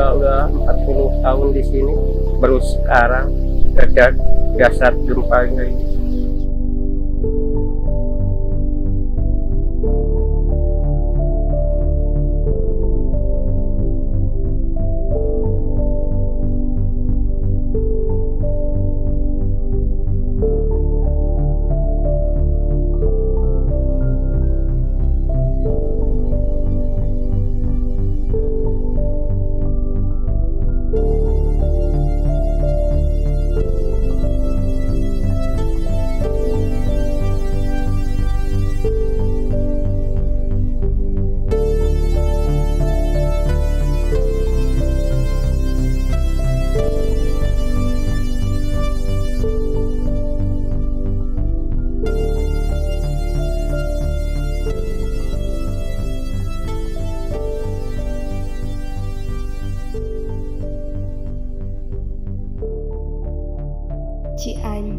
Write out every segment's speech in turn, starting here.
tinggal udah 40 tahun di sini baru sekarang ada dasar gempa ini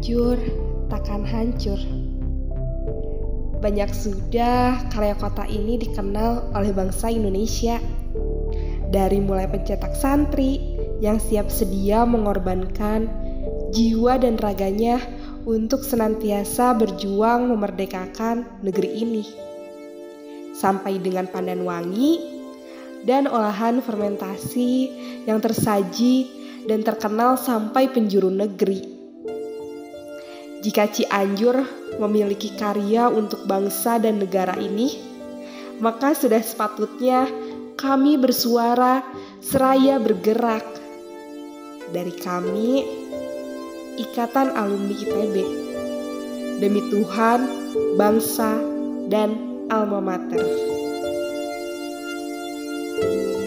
Cianjur takkan hancur. Banyak sudah karya kota ini dikenal oleh bangsa Indonesia. Dari mulai pencetak santri yang siap sedia mengorbankan jiwa dan raganya untuk senantiasa berjuang memerdekakan negeri ini. Sampai dengan pandan wangi dan olahan fermentasi yang tersaji dan terkenal sampai penjuru negeri. Jika Cianjur memiliki karya untuk bangsa dan negara ini, maka sudah sepatutnya kami bersuara seraya bergerak. Dari kami, Ikatan Alumni ITB. Demi Tuhan, bangsa, dan alma mater. thank you